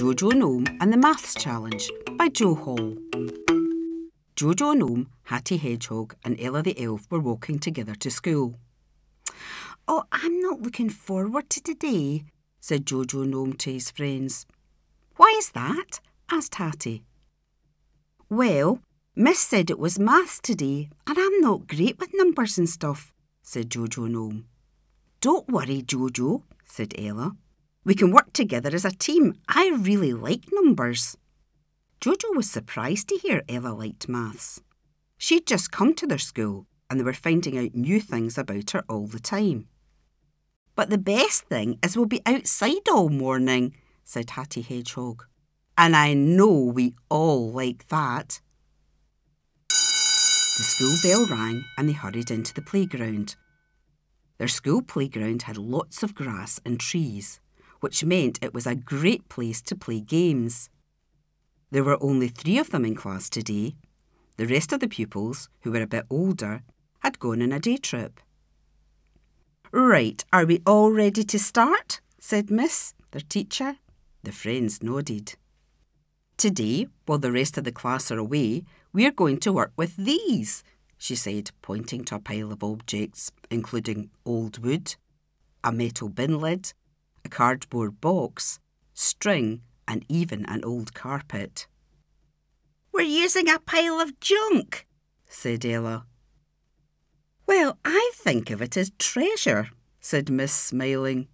Jojo Gnome and the Maths Challenge by Jo Hall. Jojo Gnome, Hatty Hedgehog, and Ella the Elf were walking together to school. Oh, I'm not looking forward to today, said Jojo Gnome to his friends. Why is that? asked Hatty. Well, Miss said it was maths today, and I'm not great with numbers and stuff, said Jojo Gnome. Don't worry, Jojo, said Ella. We can work together as a team. I really like numbers. Jojo was surprised to hear Ella liked maths. She'd just come to their school and they were finding out new things about her all the time. But the best thing is we'll be outside all morning, said Hatty Hedgehog. And I know we all like that. The school bell rang and they hurried into the playground. Their school playground had lots of grass and trees, which meant it was a great place to play games. There were only three of them in class today. The rest of the pupils, who were a bit older, had gone on a day trip. Right, are we all ready to start? said Miss, their teacher. The friends nodded. Today, while the rest of the class are away, we're going to work with these, she said, pointing to a pile of objects, including old wood, a metal bin lid, a cardboard box, string, and even an old carpet. We're using a pile of junk, said Ella. Well, I think of it as treasure, said Miss, smiling.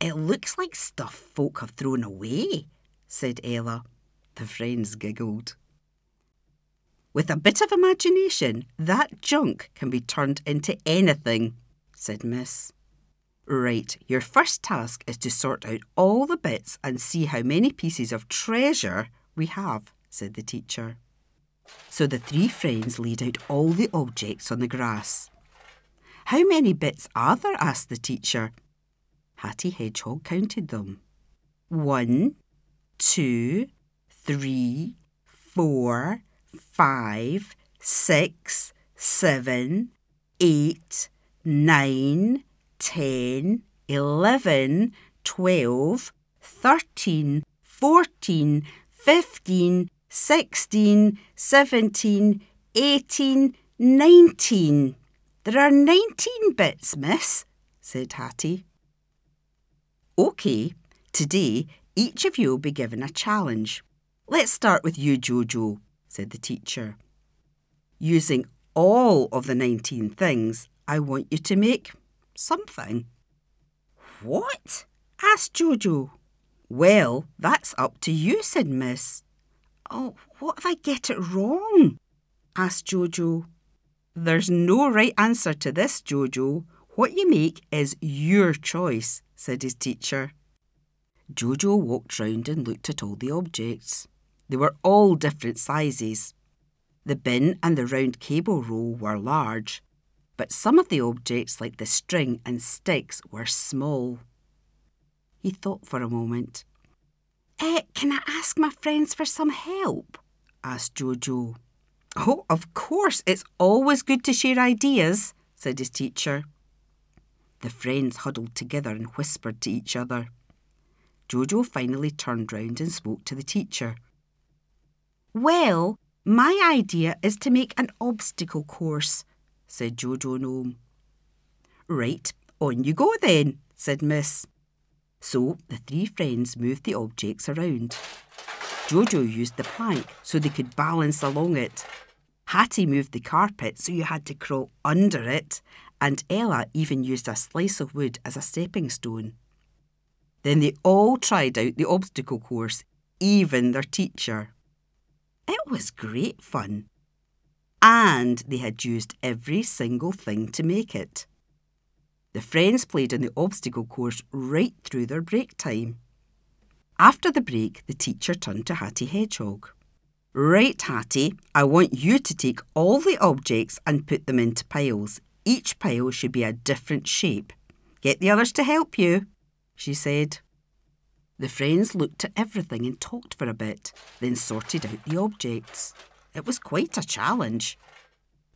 It looks like stuff folk have thrown away, said Ella. The friends giggled. With a bit of imagination, that junk can be turned into anything, said Miss. Right, your first task is to sort out all the bits and see how many pieces of treasure we have, said the teacher. So the three friends laid out all the objects on the grass. How many bits are there? asked the teacher. Hatty Hedgehog counted them. One, two, three, four, five, six, seven, eight, nine, ten, eleven, twelve, thirteen, fourteen, fifteen, sixteen, seventeen, eighteen, nineteen. There are nineteen bits, miss, said Hattie. OK, today each of you will be given a challenge. Let's start with you, Jojo, said the teacher. Using all of the 19 things, I want you to make something. What? asked Jojo. Well, that's up to you, said Miss. Oh, what if I get it wrong? asked Jojo. There's no right answer to this, Jojo. What you make is your choice, said his teacher. Jojo walked round and looked at all the objects. They were all different sizes. The bin and the round cable roll were large, but some of the objects, like the string and sticks, were small. He thought for a moment. Eh, can I ask my friends for some help? asked Jojo. Oh, of course, it's always good to share ideas, said his teacher. The friends huddled together and whispered to each other. Jojo finally turned round and spoke to the teacher. Well, my idea is to make an obstacle course, said Jojo Gnome. Right, on you go then, said Miss. So the three friends moved the objects around. Jojo used the plank so they could balance along it. Hattie moved the carpet so you had to crawl under it, and Ella even used a slice of wood as a stepping stone. Then they all tried out the obstacle course, even their teacher. It was great fun. And they had used every single thing to make it. The friends played on the obstacle course right through their break time. After the break, the teacher turned to Hatty Hedgehog. Right, Hatty, I want you to take all the objects and put them into piles. Each pile should be a different shape. Get the others to help you, she said. The friends looked at everything and talked for a bit, then sorted out the objects. It was quite a challenge.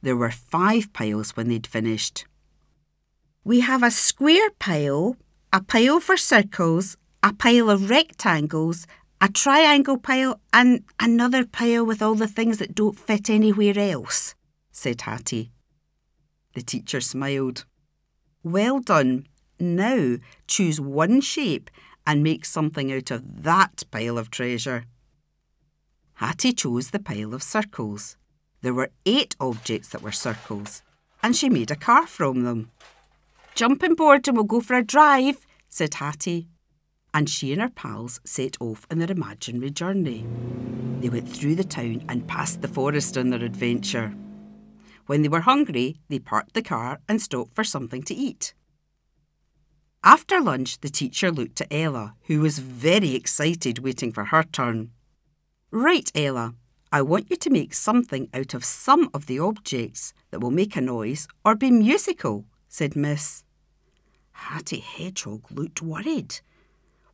There were five piles when they'd finished. We have a square pile, a pile for circles, a pile of rectangles, a triangle pile and another pile with all the things that don't fit anywhere else, said Hattie. The teacher smiled. Well done. Now choose one shape and make something out of that pile of treasure. Hattie chose the pile of circles. There were eight objects that were circles, and she made a car from them. Jump Jumping board and we'll go for a drive, said Hattie. And she and her pals set off on their imaginary journey. They went through the town and past the forest on their adventure. When they were hungry, they parked the car and stopped for something to eat. After lunch, the teacher looked at Ella, who was very excited waiting for her turn. Right, Ella, I want you to make something out of some of the objects that will make a noise or be musical, said Miss. Hattie Hedgehog looked worried.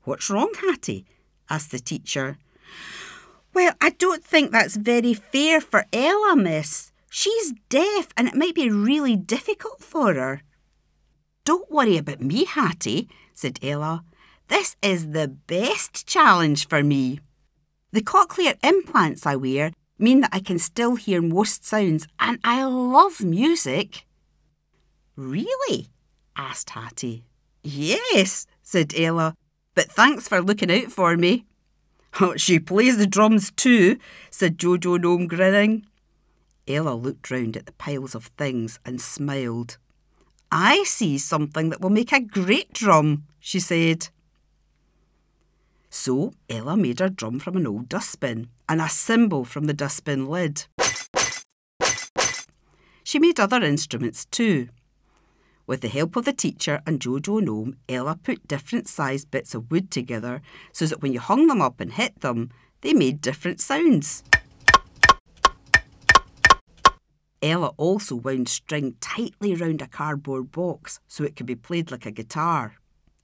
What's wrong, Hattie? asked the teacher. Well, I don't think that's very fair for Ella, miss. She's deaf and it might be really difficult for her. Don't worry about me, Hattie, said Ella. This is the best challenge for me. The cochlear implants I wear mean that I can still hear most sounds and I love music. Really? asked Hattie. Yes, said Ella, but thanks for looking out for me. Oh, she plays the drums too, said Jojo Gnome, grinning. Ella looked round at the piles of things and smiled. I see something that will make a great drum, she said. So Ella made her drum from an old dustbin and a cymbal from the dustbin lid. She made other instruments too. With the help of the teacher and Jojo Gnome, Ella put different sized bits of wood together so that when you hung them up and hit them, they made different sounds. Ella also wound string tightly round a cardboard box so it could be played like a guitar.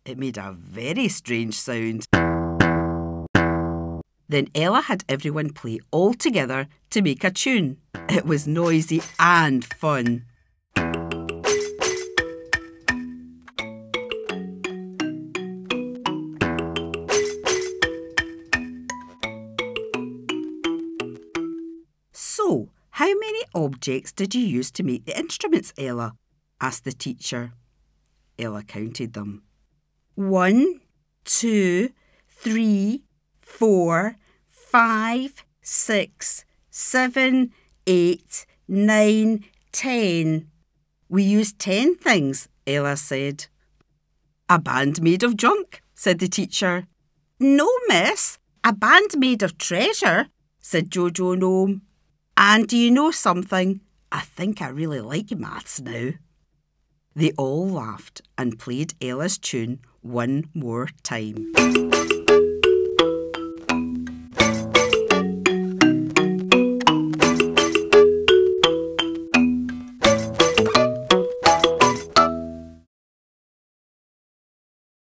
It made a very strange sound. Then Ella had everyone play all together to make a tune. It was noisy and fun. So, how many objects did you use to make the instruments, Ella? asked the teacher. Ella counted them. One, two, three, four, five, six, seven, eight, nine, ten. We used ten things, Ella said. A band made of junk, said the teacher. No, miss, a band made of treasure, said Jojo Gnome. And do you know something? I think I really like maths now. They all laughed and played Ella's tune one more time.